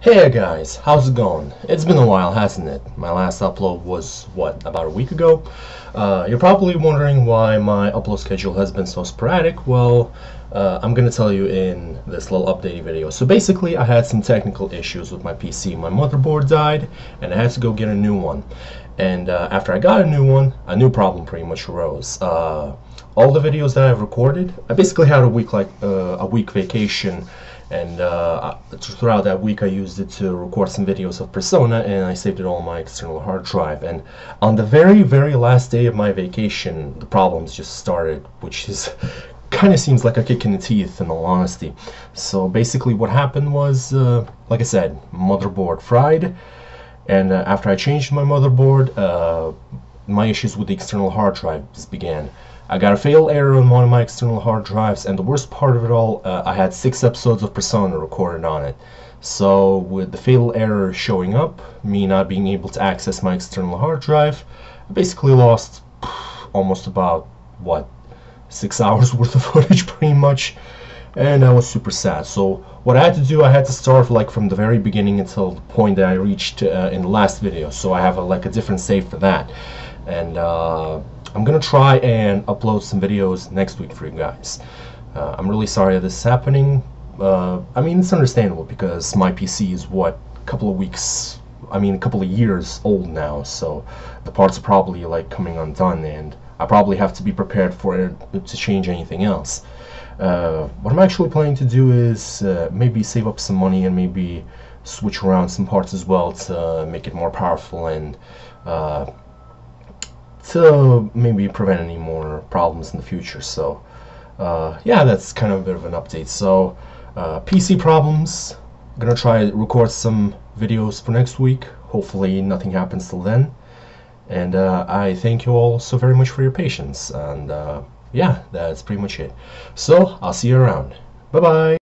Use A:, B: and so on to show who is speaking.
A: Hey guys, how's it going? It's been a while, hasn't it? My last upload was, what, about a week ago? Uh, you're probably wondering why my upload schedule has been so sporadic. Well, uh, I'm gonna tell you in this little update video. So basically, I had some technical issues with my PC. My motherboard died, and I had to go get a new one. And uh, after I got a new one, a new problem pretty much arose. Uh, all the videos that I've recorded, I basically had a week like uh, a week vacation and uh, throughout that week I used it to record some videos of Persona and I saved it all on my external hard drive. And on the very very last day of my vacation the problems just started which is kind of seems like a kick in the teeth in all honesty. So basically what happened was uh, like I said motherboard fried. And uh, after I changed my motherboard uh, my issues with the external hard drive just began I got a fatal error on one of my external hard drives, and the worst part of it all, uh, I had six episodes of Persona recorded on it. So, with the fatal error showing up, me not being able to access my external hard drive, I basically lost almost about, what, six hours worth of footage pretty much, and I was super sad. So, what I had to do, I had to start like from the very beginning until the point that I reached uh, in the last video. So, I have a, like a different save for that. And, uh, I'm gonna try and upload some videos next week for you guys. Uh, I'm really sorry this is happening. Uh, I mean, it's understandable because my PC is what a couple of weeks, I mean, a couple of years old now, so the parts are probably like coming undone, and I probably have to be prepared for it to change anything else. Uh, what I'm actually planning to do is uh, maybe save up some money and maybe switch around some parts as well to make it more powerful and uh, to maybe prevent any more problems in the future. So uh, yeah, that's kind of a bit of an update. So uh, PC problems. I'm gonna try to record some videos for next week. Hopefully nothing happens till then. And uh, I thank you all so very much for your patience. And uh, yeah, that's pretty much it. So I'll see you around. Bye bye.